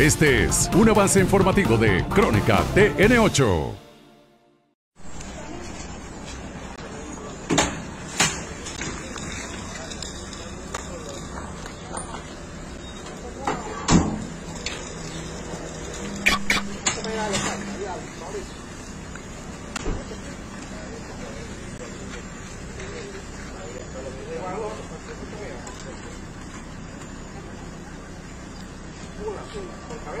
Este es un avance informativo de Crónica TN8. Gracias.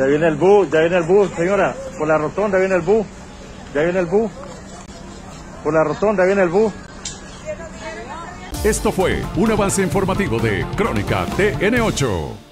Ya viene el bus, ya viene el bus, señora. Por la rotonda viene el bus. Ya viene el bus. Por la rotonda viene el bus. Esto fue un avance informativo de Crónica TN8.